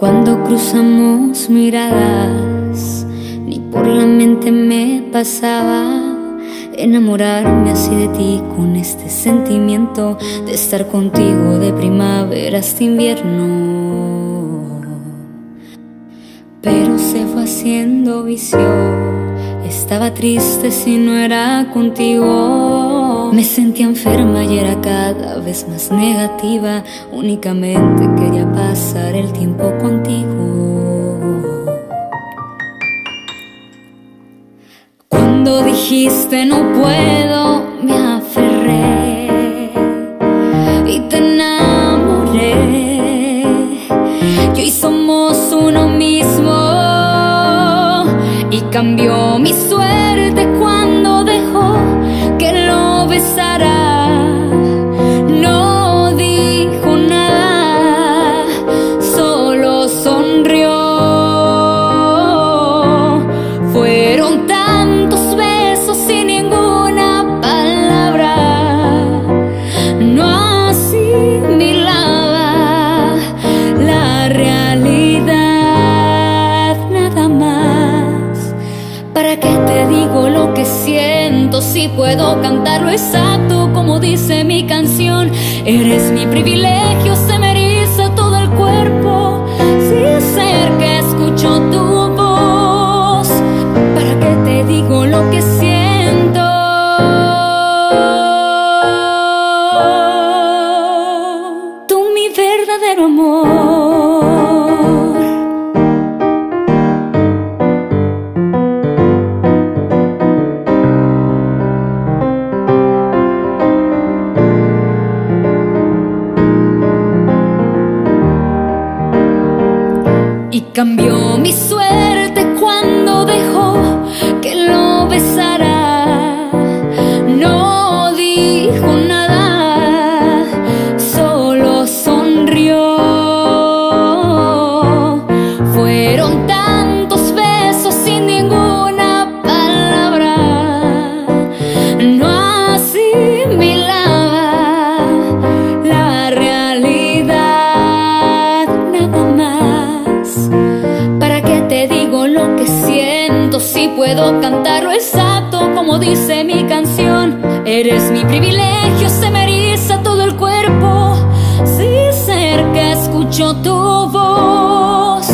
Cuando cruzamos miradas, ni por la mente me pasaba enamorarme así de ti con este sentimiento de estar contigo de primavera hasta invierno. Pero se fue haciendo vicio, estaba triste si no era contigo. Me sentía enferma y era cada vez más negativa, únicamente quería pasar el tiempo contigo. Cuando dijiste no puedo, me aferré y te enamoré. Y hoy somos uno mismo y cambió lo si puedo cantarlo exacto como dice mi canción? Eres mi privilegio, se me cambió mi suerte cuando dejó que lo besara. No dijo nada, solo sonrió. Fueron tantos puedo cantarlo exacto como dice mi canción? Eres mi privilegio, se me eriza todo el cuerpo. Si cerca escucho tu voz,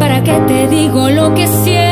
¿para qué te digo lo que siento?